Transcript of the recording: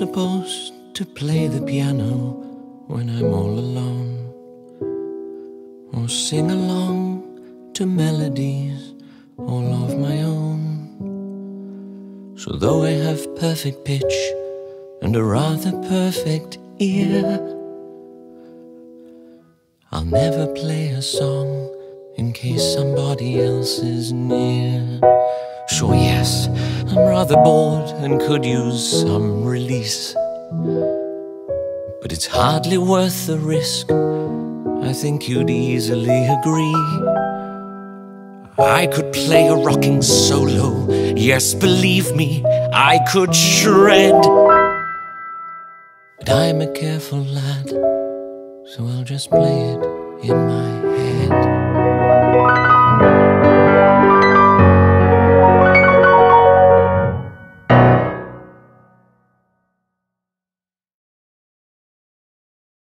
supposed to play the piano when I'm all alone, or sing along to melodies all of my own. So, though I have perfect pitch and a rather perfect ear, I'll never play a song in case somebody else is near. Rather bored and could use some release. But it's hardly worth the risk, I think you'd easily agree. I could play a rocking solo, yes, believe me, I could shred. But I'm a careful lad, so I'll just play it in my.